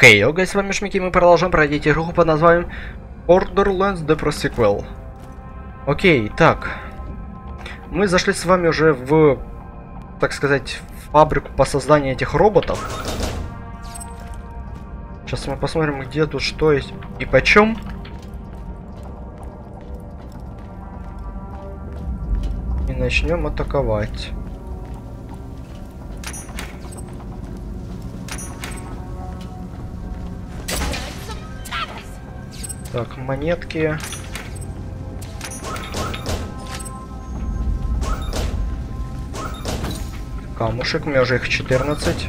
Хей, hey, с вами Шмики, мы продолжаем пройти игру под названием Borderlands The Pro Sequel. Окей, так. Мы зашли с вами уже в, так сказать, фабрику по созданию этих роботов. Сейчас мы посмотрим, где тут что есть и почем. И начнем атаковать. Так, монетки. Камушек, у меня уже их 14.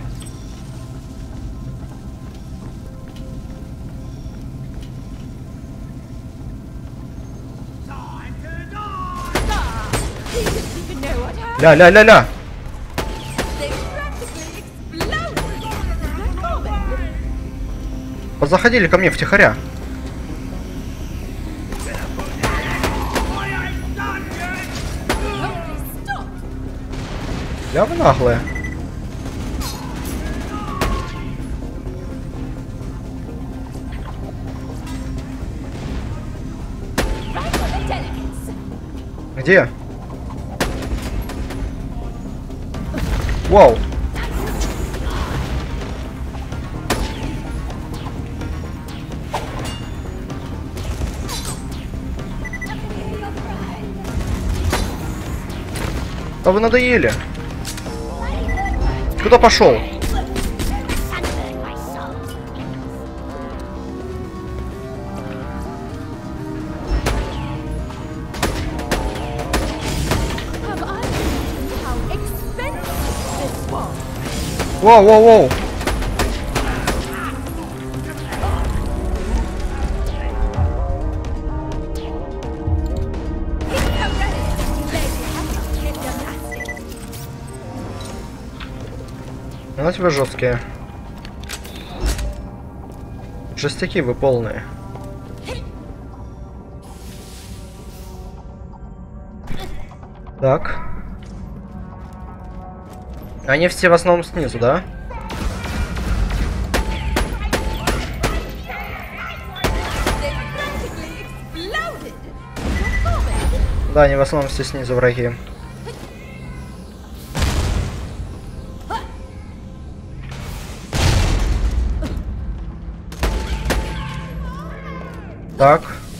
Ля-ля-ля-ля! Позаходили ко мне втихаря. Я вы наглая. Где? Вау. А вы надоели. Куда пошел? Воу, воу, воу. Она тебя жесткие. Жестяки вы полные. Так. Они все в основном снизу, да? Да, они в основном все снизу враги.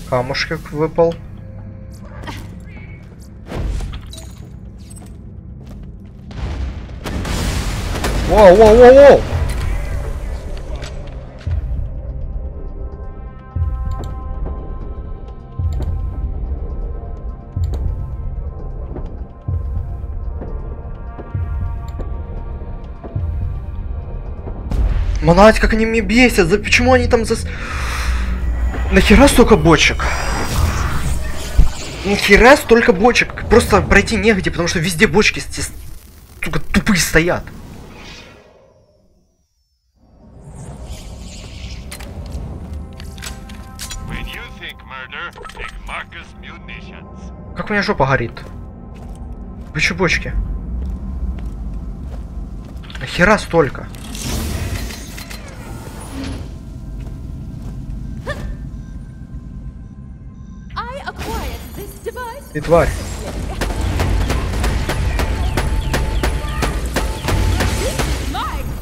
Камушек выпал. Воу, воу, воу, воу! Монать, как они меня бесят, за почему они там зас... Нахера столько бочек? Нахера столько бочек? Просто пройти негде, потому что везде бочки сука, тупые стоят. Как у меня жопа горит? Вы че бочки? Нахера столько? It was.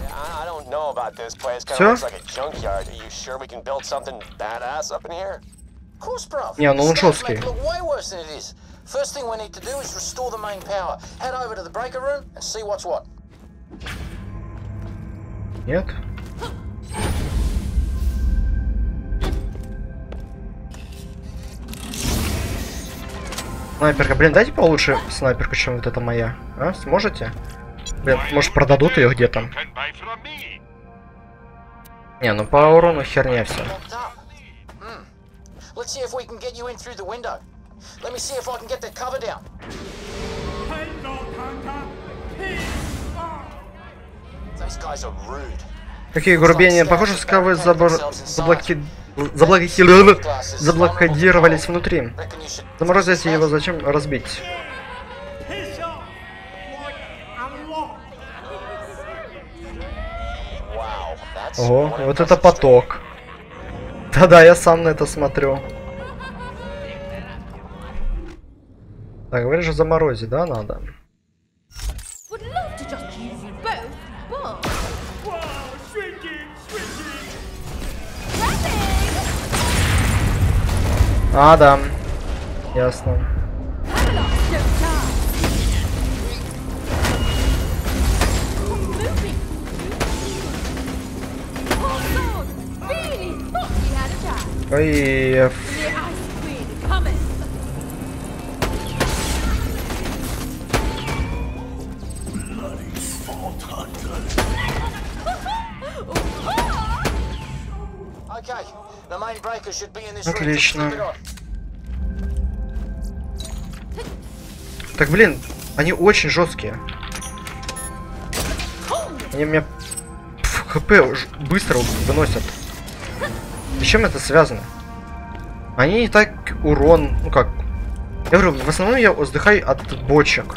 I don't know about this place. Kind sure? looks like a junkyard. Are you sure we can build something badass up in here? Of course, bro. Yeah, no one like, look way worse than it is. First thing we need to do is restore the main power. Head over to the breaker room and see what's what. Yep. Снайперка. Блин, дайте получше снайперку, чем вот эта моя. А, сможете? Блин, может продадут ее где-то? Не, ну по урону херня все. Какие грубения. Похоже, скавы забор... заблоки... заблоки... заблокадировались внутри. Заморозите его, зачем разбить? Ого, вот это поток. Да-да, я сам на это смотрю. Так, говоришь заморозить, да, надо? А, да. Ясно. Havelock, don't die! Moving! Poor sword! Really thought we had a chance! Ой, The Ice Queen coming! Okay, Отлично. Так, блин, они очень жесткие. Они меня пф, хп быстро выносят. И чем это связано? Они не так урон, ну как. Я говорю, в основном я вздыхаю от бочек.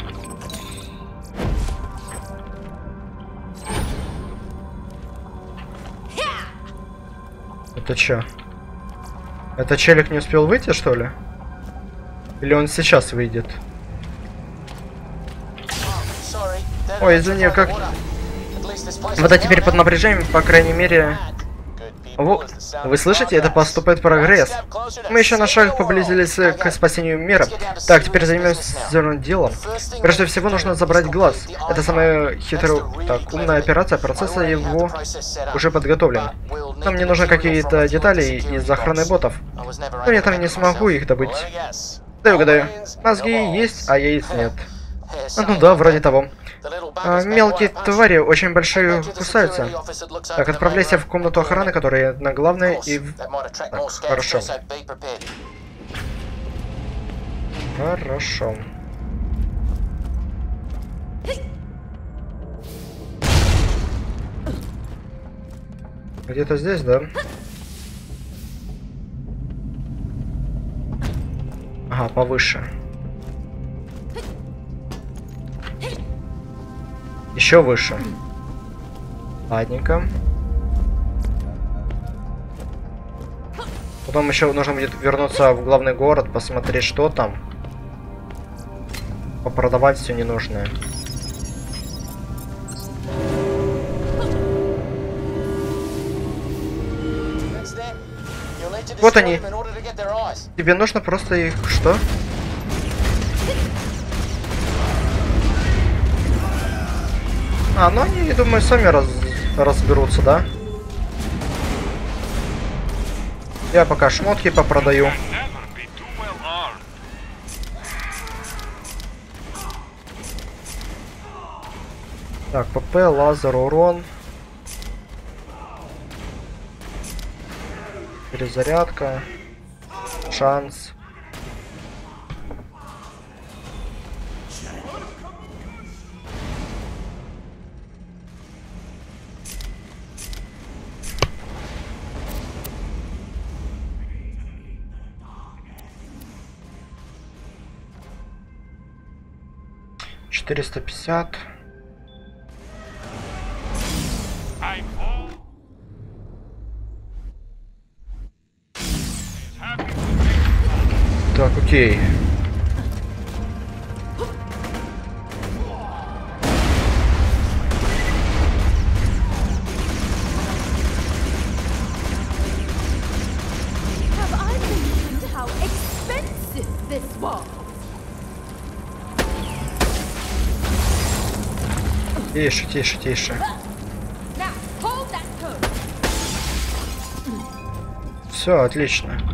Это чё? Это челик не успел выйти, что ли? Или он сейчас выйдет? Ой, извини, как- place Вода теперь под напряжением, по крайней мере... Good people Во, is the sound вы слышите, это поступает прогресс. Мы еще на шаг world. к спасению мира. Так, теперь займемся серьезным делом. Прежде всего нужно забрать глаз. Это самая хитрая, так, умная операция. I Процесс already have его уже подготовлен. But we'll need Нам не the нужны какие-то детали из охраны ботов. Но я там не смогу их добыть. Да, угадаю. All Мозги есть, а яиц нет. Yeah, Ну да, вроде того. А, мелкие твари очень большие кусаются. Так, отправляйся в комнату охраны, которая на главной, и... Так, хорошо. Хорошо. Где-то здесь, да? Ага, повыше. Еще выше. Ладненько. Потом еще нужно будет вернуться в главный город, посмотреть, что там. Попродавать все ненужное. Вот они. Тебе нужно просто их... Что? А, ну они, я думаю, сами раз... разберутся, да? Я пока шмотки попродаю. Так, ПП, лазер, урон. Перезарядка. Шанс. Четыреста пятьдесят. Окей. Тише, тише, тише. Все, отлично.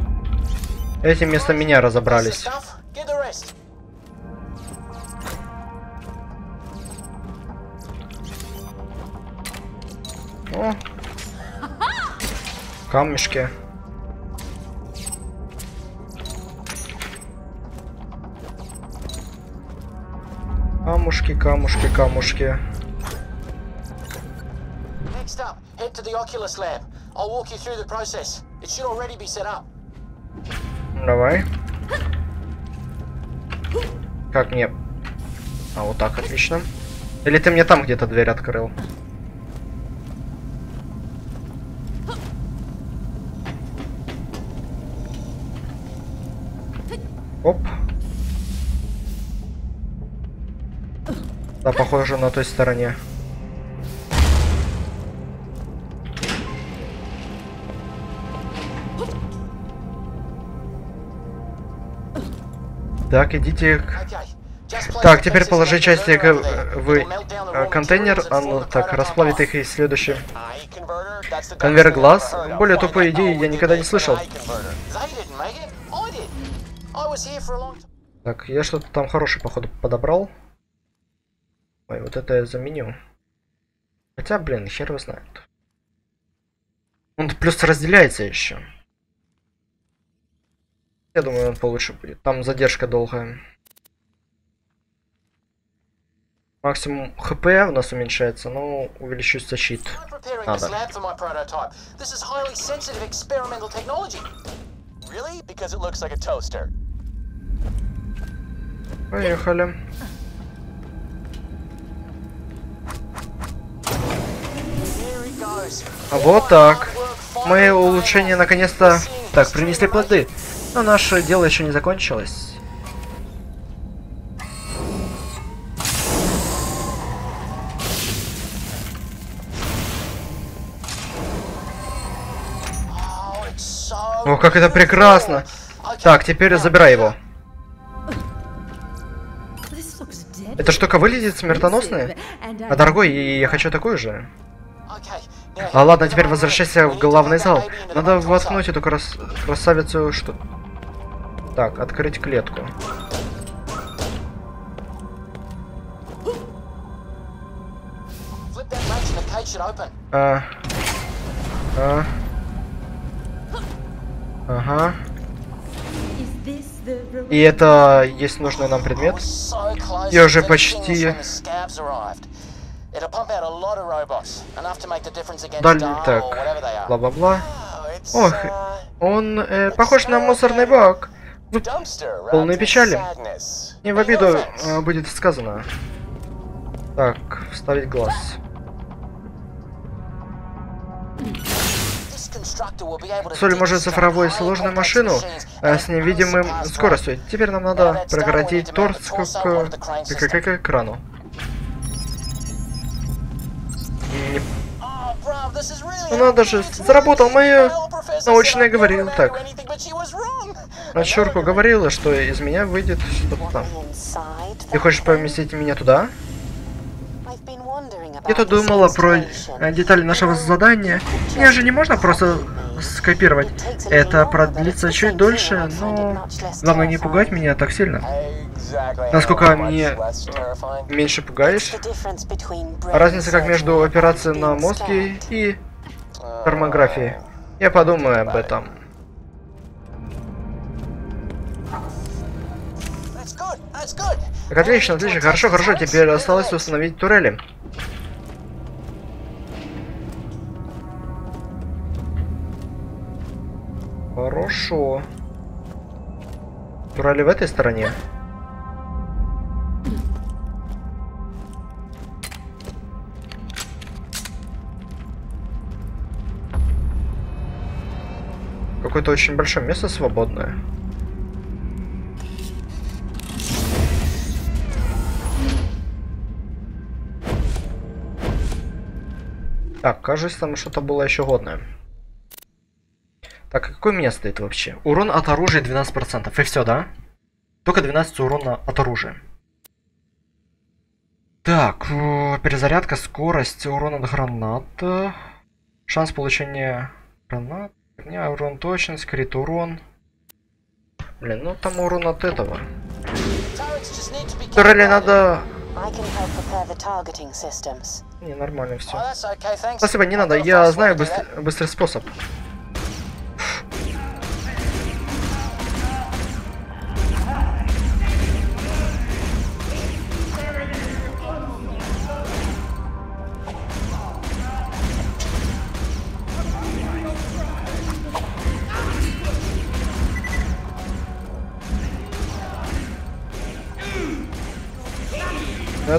Эти вместо меня разобрались. О. Камешки. Камушки, камушки, камушки. Next up, head to the Oculus lab. I'll walk you through the process. It should already be set up. Давай. Как мне? А вот так, отлично. Или ты мне там где-то дверь открыл? Оп. Да, похоже на той стороне. Так, идите Так, теперь положи части в э, контейнер, оно так расплавит их и the Конвейер глаз. Более тупой идеи я никогда не слышал. Так, я что-то там хороший, походу, подобрал. Ой, вот это я заменю. Хотя, блин, хер его знает. Он плюс разделяется еще. Я думаю, он получше будет. Там задержка долгая. Максимум хп у нас уменьшается, но увеличивается щит. I'm preparing this that- lab for my prototype. This is highly sensitive experimental technology. Really? Because it looks like a toaster. Поехали. А Вот так. Мы улучшения наконец-то так принесли плоды. Но наше дело еще не закончилось. О, как это прекрасно! Так, теперь забирай его. Эта штука выглядит смертоносной? And, А дорогой, и я хочу такую же. А ладно, теперь возвращайся в главный зал. Надо воткнуть эту крас... красавицу что... Так, открыть клетку. А... А... Ага. И это есть нужный нам предмет. Я уже почти-. Dahl Так, бла-бла-бла. Oh, Ох, uh, он э, похож на мусорный бак. In печали. Не в обиду э, будет сказано. Так, вставить глаз. Соль может цифровой сложную машину э, с невидимым скоростью. Теперь нам надо прекратить торс к, к, к, к- экрану. Не- really Ну надо же, заработал said I говорил так. Wrong. Дочурку говорила, что из меня выйдет что-то. Ты хочешь поместить меня туда? Я-то думала про э, детали нашего задания. Мне же не можно просто скопировать. Это продлится чуть дольше, но... Главное не пугать меня так сильно. Насколько мне меньше пугаешь. Разница как между операцией на мозге и тормографией. Я подумаю об этом. Так, отлично, отлично, хорошо, хорошо. Теперь осталось установить турели. Хорошо. Турели в этой стороне. Какое-то очень большое место свободное. Так, кажется, там что-то было еще годное. Так, а какое у меня стоит вообще? Урон от оружия 12%. И все, да? Только 12 урона от оружия. Так, перезарядка, скорость, урон от гранат. э, Шанс получения гранат. Не, урон точность, крит урон. Блин, ну там урон от этого. Calibrated. надо... I can help prepare the targeting systems. Не, нормально Oh, все. Спасибо, не надо, я знаю to do быстр- that. быстрый способ.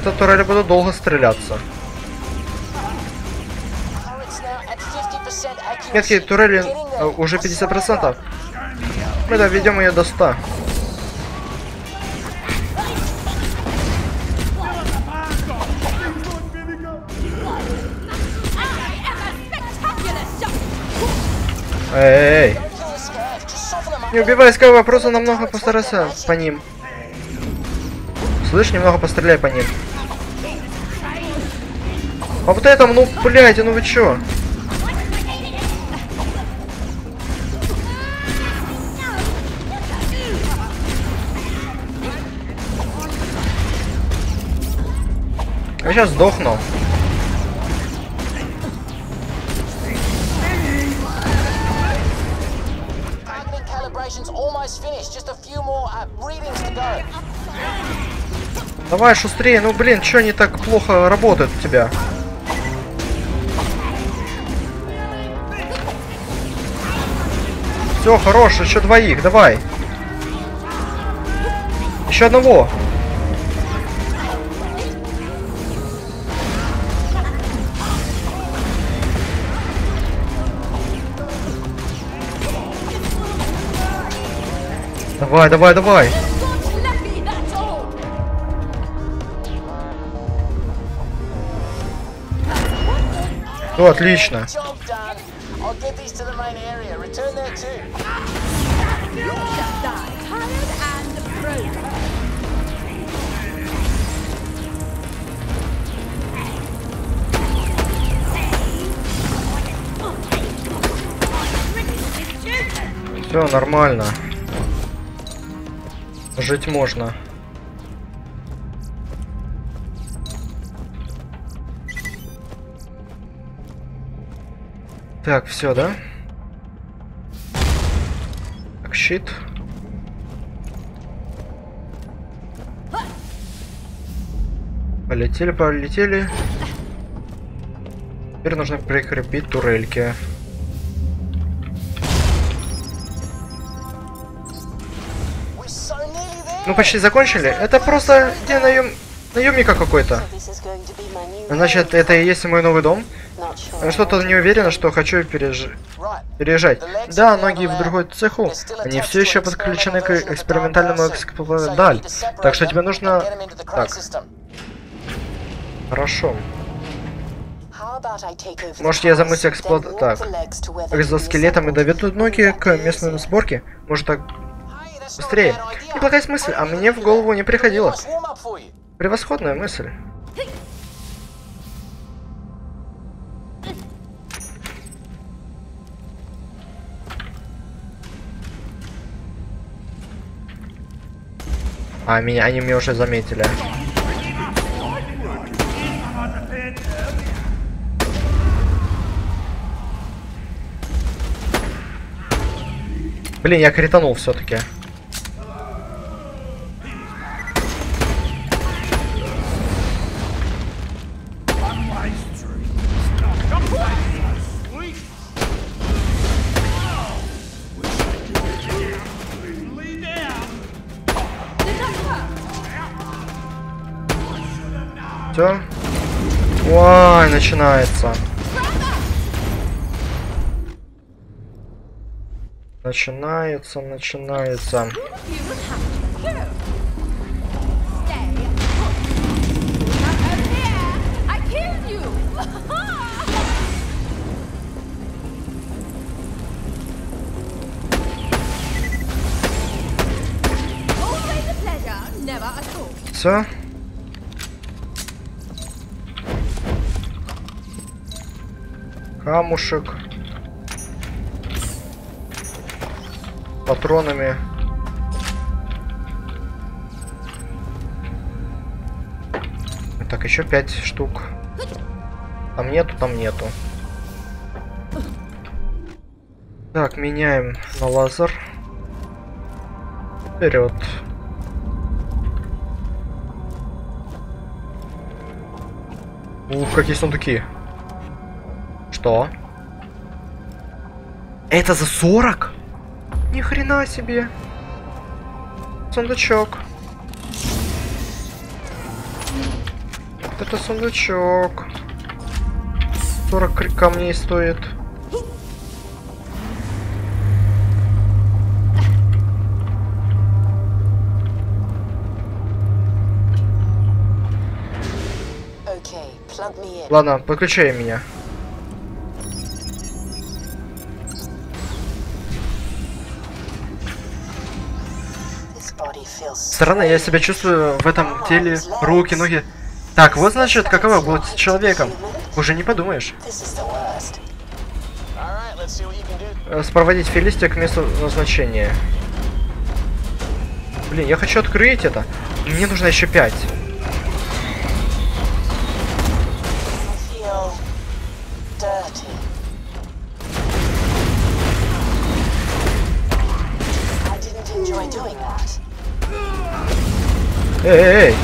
эта турель буду долго стреляться. Метки турели э, уже 50%. Мы доведем ее до 100. Эй, эй. Не убивай скажи просто намного постарайся по ним. Слышь, немного постреляй по ним. А вот этому, ну, блядь, ну вы чё? Я сейчас сдохну. Uh. Давай шустрее, ну блин, чё они так плохо работают у тебя? Все, хорош, еще двоих, давай. Еще одного. Давай, давай, давай. Ну, отлично. I'll get these to the main area. Return there too. Just die, tired and broken. Все нормально. Жить можно. Так, все, да? Так, щит. Полетели, полетели. Теперь нужно прикрепить турельки. There. Ну, почти закончили. Это просто где наем... наемника какой-то. Значит, это и есть мой новый дом. Я Что-то не уверена, что хочу переж... Переезжать. Да, ноги в другой цеху. Они все еще подключены к экспериментальному эксплуаталь. Так что тебе нужно... Так, хорошо. Может, я эксплуат... walk Так. Экзоскелетом и доведу ноги к местной сборке. Может, так быстрее. Неплохая мысль, а мне в голову не приходило. Превосходная мысль. А, меня, они меня уже заметили. Блин, я кританул все-таки. Начинается. Начинается, начинается. You Камушек. Патронами. Так, еще пять штук. Там нету, там нету. Так, меняем на лазер. Вперед. Ух, какие сундуки. Что? Это за 40? Ни хрена себе. Сундучок. Вот это сундучок. 40 кр- камней стоит. Ладно, подключай меня. Странно, я себя чувствую в этом теле, руки, ноги. Так, вот значит, каково быть человеком. Уже не подумаешь. Э, Спроводить Фелистия к месту назначения. Блин, я хочу открыть это. Мне нужно еще пять. Эй, эй.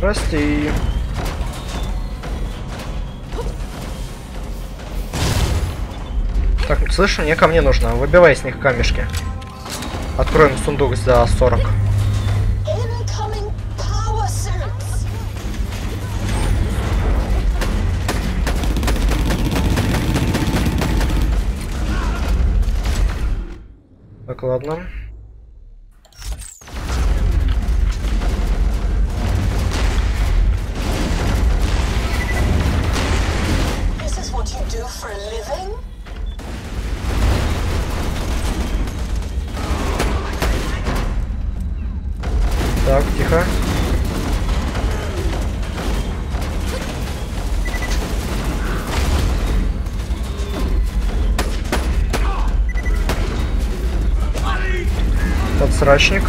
Прости. Так, слышь, мне ко мне нужно. Выбивай с них камешки. Откроем сундук за 40. Incoming power suits. Так, ладно. This is what you do for a living? Подсрачник.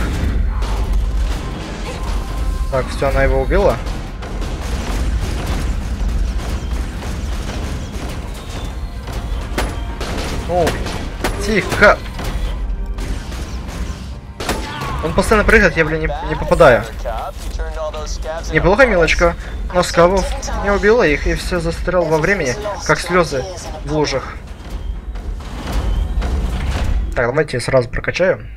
Так, все, она его убила. Ну, тихо. Он постоянно прыгает, я, блин, не, не попадаю. Неплохо, милочка. Но скавов не убила их и все застрял во времени, как слезы в лужах. Так, давайте сразу прокачаю.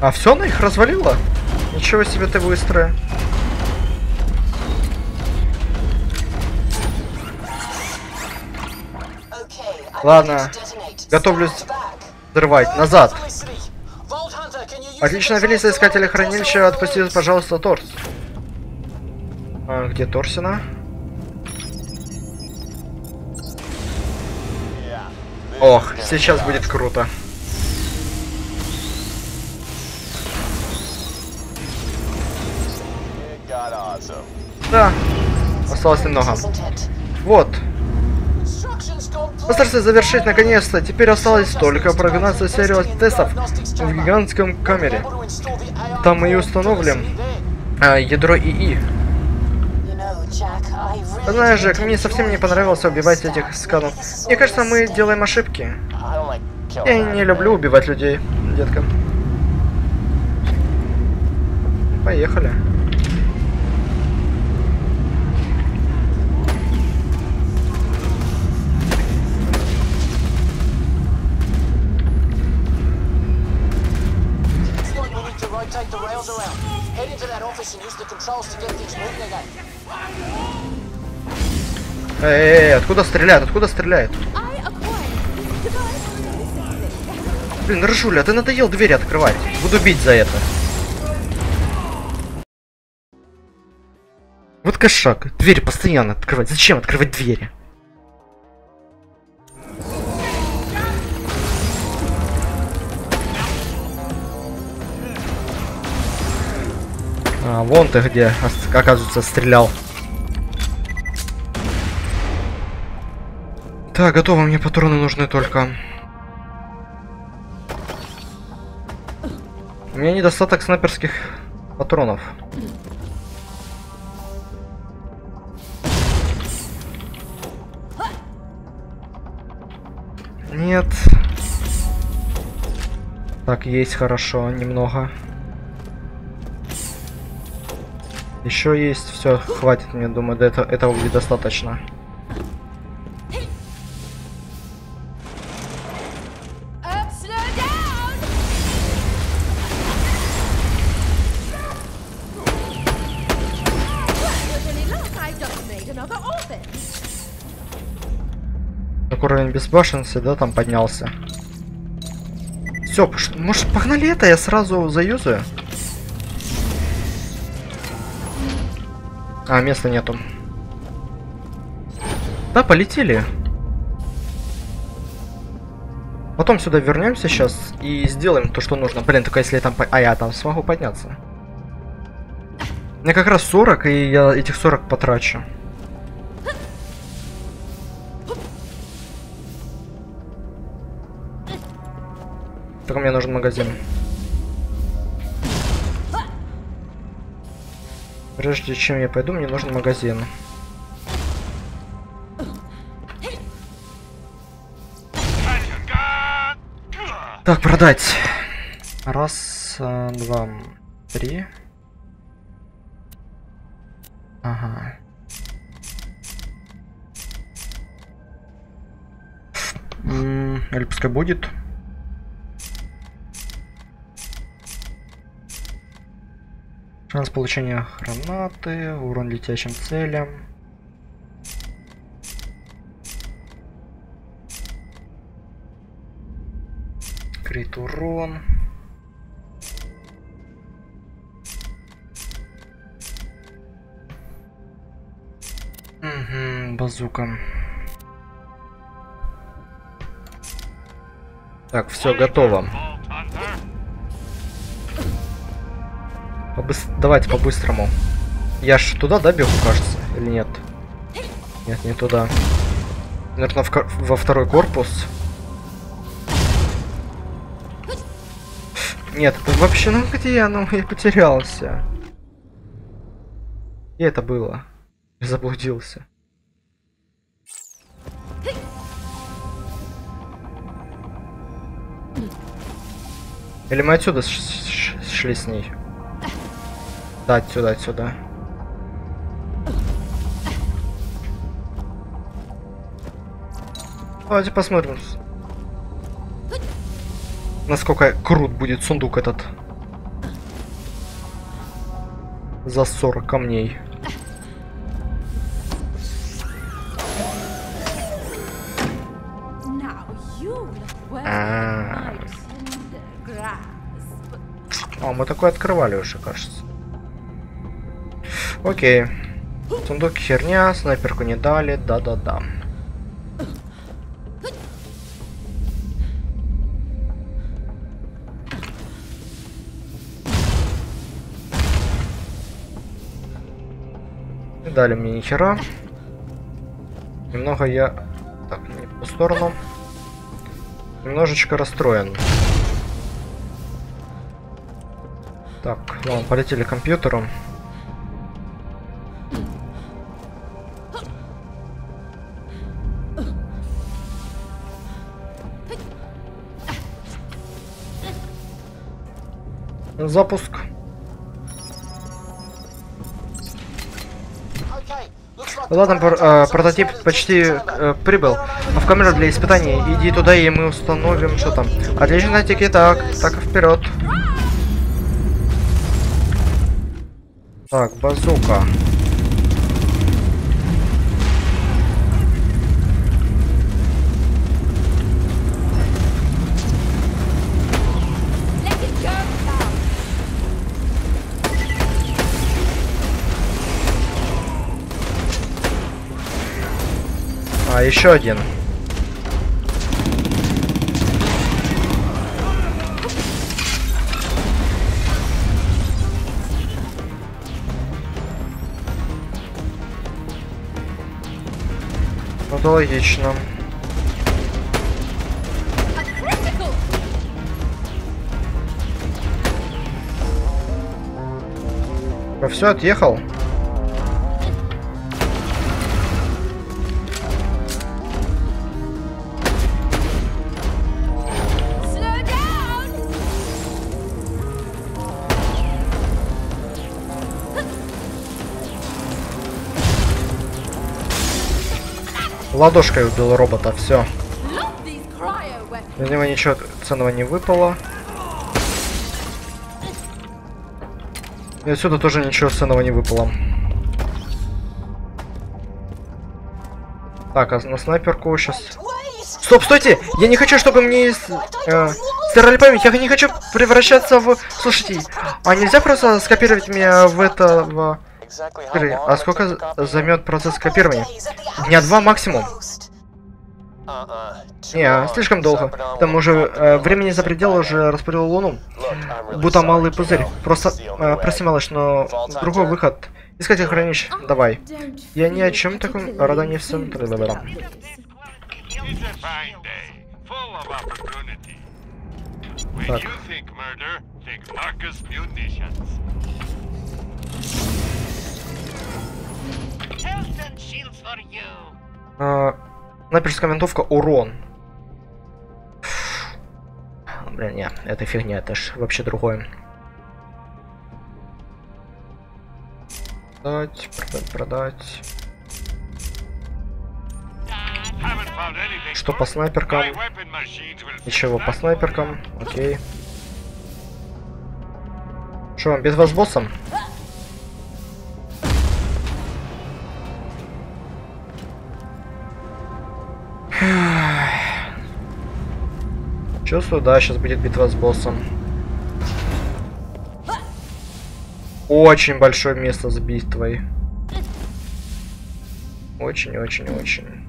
А все, она их развалила? Ничего себе ты быстрая. Ладно, готовлюсь взрывать. Назад. Отлично, the Фелиса, controls to искатели locate хранилища, отпусти, пожалуйста, торс. А, где Торсина? Ох, сейчас будет круто. Да, осталось немного. Вот, постарайся завершить наконец-то. Теперь осталось только прогнаться серию тестов в гигантском камере. Там мы и установим а, ядро ИИ. Знаешь, Джек, мне совсем не понравилось убивать этих сканов. Мне кажется, мы делаем ошибки. Я не люблю убивать людей, детка. Поехали. Into that office and use the controls to get things moving again. Эй, эй, эй, откуда стреляют? Откуда recently. Блин, Ржуля, ты надоел двери открывать. Буду бить за это. Вот кошак. Двери постоянно открывать. Зачем открывать двери? А, вон ты где, оказывается, стрелял. Так, готово, мне патроны нужны только. У меня недостаток снайперских патронов. Нет. Так, есть хорошо, немного. Еще есть, все, хватит, мне думаю, до этого, этого будет достаточно. Так уровень безбашенности, да, там поднялся. Все, может погнали это, я сразу заюзаю. А, места нету. Да, полетели. Потом сюда вернемся сейчас и сделаем то, что нужно. Блин, только если я там... по- А, я там смогу подняться. Мне как раз 40, и я этих 40 потрачу. Только мне нужен магазин. Прежде чем я пойду, мне нужен магазин. Так, продать. Раз, а, два, три. Ага. Или пускай будет. Шанс получения гранаты, урон летящим целям. Крит урон. Угу, базука. Так, все готово. Давайте по-быстрому. Я ж туда, да, бегу, кажется? Или нет? Нет, не туда. Наверное, в во второй корпус. Нет, это вообще, ну где я? Ну, я потерялся. Где это было? Я заблудился. Или мы отсюда шли с ней? Да, отсюда, отсюда. Давайте посмотрим. Насколько крут будет сундук этот. За 40 камней. My tender grasp. О, мы такое открывали уже, кажется. Окей. Сундук херня, снайперку не дали, да-да-да. Не дали мне ни хера. Немного я... Так, не ту сторону. Немножечко расстроен. Так, ладно, полетели к Запуск. Ладно, пр- э, прототип почти э, прибыл. А в камеру для испытаний. Иди туда, и мы установим, что там. Отлично, тики, так, так вперед. Так, базука. А, еще один. Ну, это логично. Critical. все, отъехал. Ладошкой убил робота, все. Из него ничего ценного не выпало. И отсюда тоже ничего ценного не выпало. Так, а на снайперку сейчас... Стоп, стойте! Я не хочу, чтобы мне э, стирали память. Я не хочу превращаться в... Слушайте, а нельзя просто скопировать меня в этого... Скажи, а сколько займет процесс копирования? Дня два максимум. Uh-uh. Не, слишком долго. К тому же э, времени за пределы уже распылил Луну. Будто малый пузырь. Просто э, прости, малыш, но другой выход. Искатель хранилищ, давай. Я ни о чем таком рода не of opportunity. When Так. А, Снайперская винтовка урон. Блин, не, это фигня, это ж вообще другое. Продать, продать, продать. Что по снайперкам? Will Ничего по снайперкам, окей. Что, без вас боссом? Чувствую, да, сейчас будет битва с боссом. Очень большое место с битвой. Очень-очень-очень.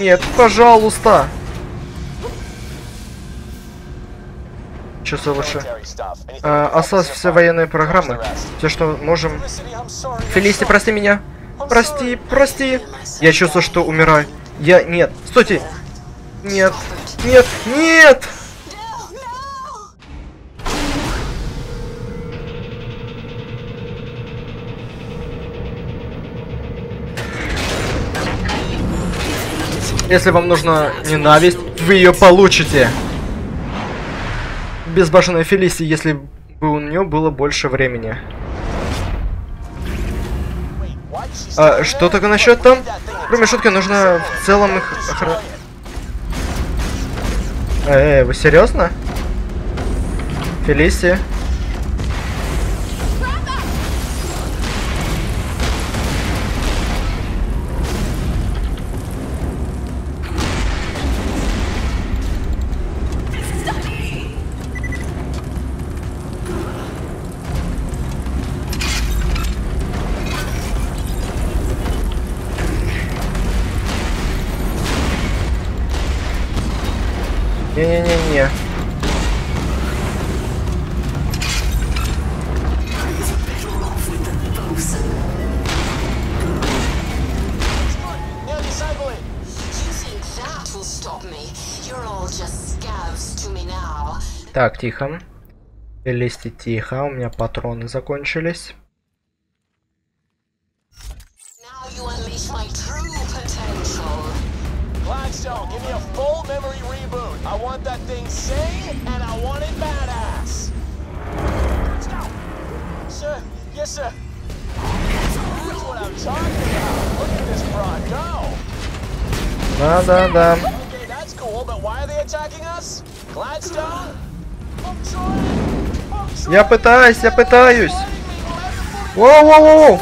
Нет, пожалуйста! Чувствую лучше. Anything А, все военные программы. Все, что можем. Фелисти, прости меня. Прости, прости. Я чувствую, что умираю. Я... Нет. Стойте. Нет. Нет. Нет. Если вам нужна ненависть, вы ее получите. Безбашенная Фелиси, если бы у нее было больше времени. А, что такое насчет там? Промежутка town? нужно в целом их Destroy охра... it. Эй, вы серьезно? Фелиси? Now. Так, тихо. Фелисти, тихо. У меня патроны закончились. Now you. I want that thing sane and I want it badass. Gladstone. Sir, yes, sir. That's what I'm talking about. Look at this broad go. Да-да-да. Okay, that's cool, but why are they attacking us? Gladstone? I'm trying. I'm trying. Я пытаюсь, я пытаюсь. Воу-воу-воу!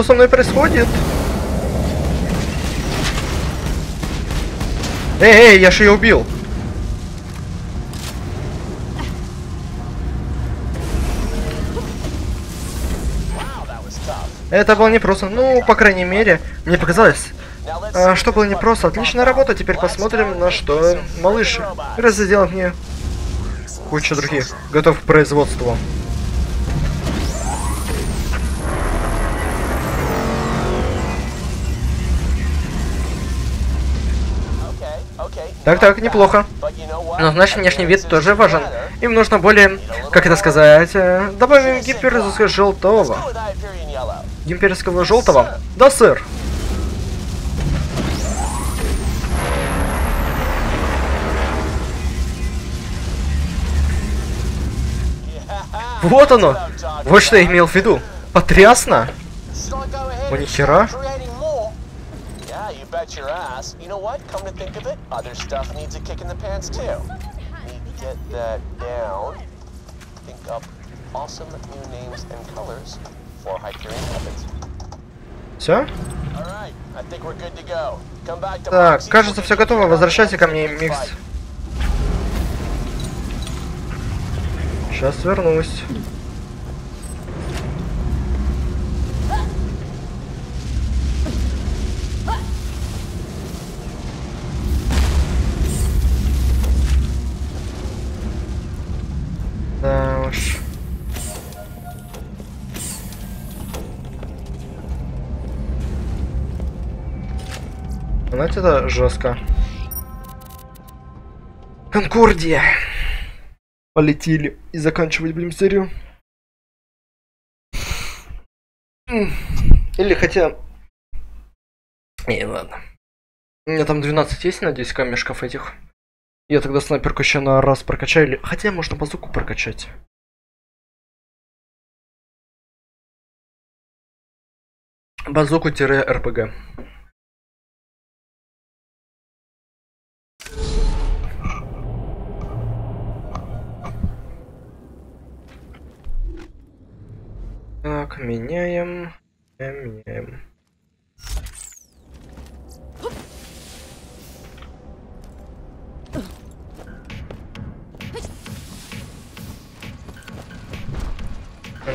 Что со мной происходит? Эй, эй, я же ее убил. Это было непросто. Ну, по крайней мере, мне показалось. А, что было непросто. Отличная работа. Теперь посмотрим, на что малыш раз сделал мне куча других. Готов к производству. Так, так, неплохо. Но значит внешний вид тоже важен. Им нужно более, как это сказать, э, добавим гиперского желтого. Гимперского желтого? Да, сэр. Вот оно! Вот что я имел в виду. Потрясно! О, ни bet your ass. You know what? Come to think of it, other stuff needs a kick in the pants too. To get that down. Think up awesome new names and colors for Hyperion weapons. Все? Так, кажется, все готово. out Возвращайся ко мне, Микс. Сейчас вернусь. Это жестко. Конкордия. Полетели. И заканчивать будем серию. Или хотя... Не, ладно. У меня там 12 есть, надеюсь, камешков этих. Я тогда снайперку еще на раз прокачаю. Или... Хотя можно базуку прокачать. Базуку-РПГ. меняем. Меняем, меняем.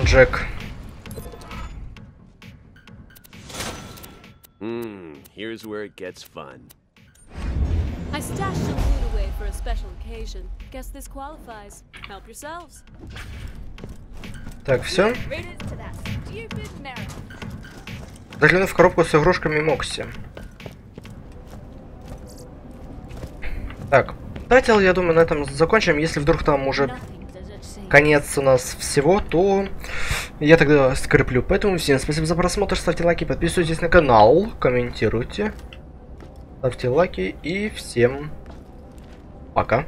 Джек. Hmm, here's where it gets fun. I stashed some loot away for a special occasion. Guess this qualifies. Help yourselves. Так, все. Заглянув в коробку с игрушками Мокси. Так, давайте, я думаю, на этом закончим. Если вдруг там уже конец у нас всего, то я тогда скреплю. Поэтому всем спасибо за просмотр, ставьте лайки, подписывайтесь на канал, комментируйте, ставьте лайки и всем пока.